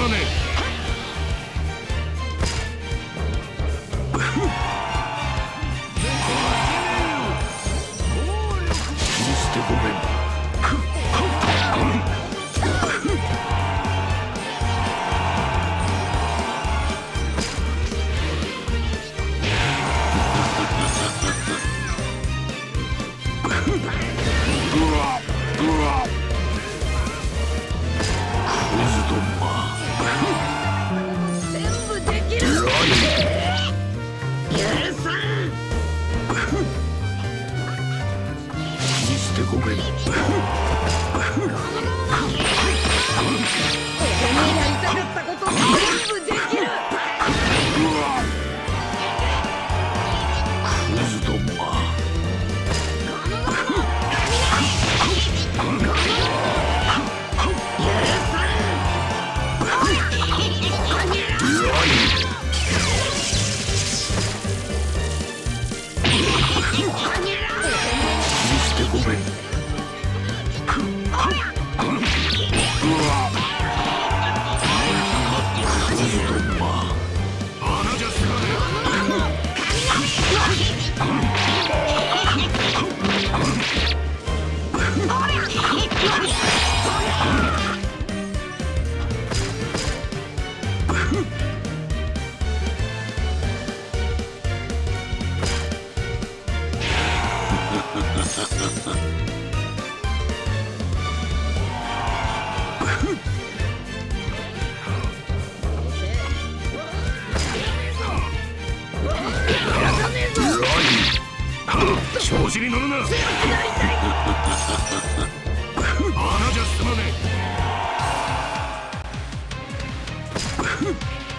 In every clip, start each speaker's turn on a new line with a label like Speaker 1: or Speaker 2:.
Speaker 1: まね見捨てごめん。Yeah. 調子に乗るな穴じゃ済まねク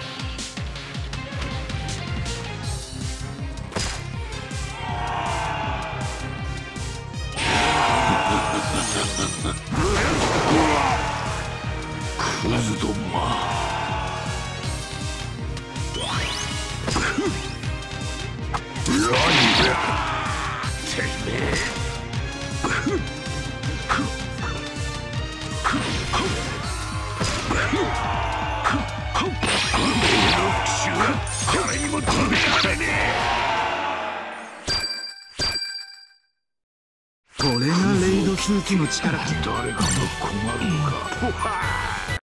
Speaker 2: これがレイドスーツの力。
Speaker 1: 誰かが困るのか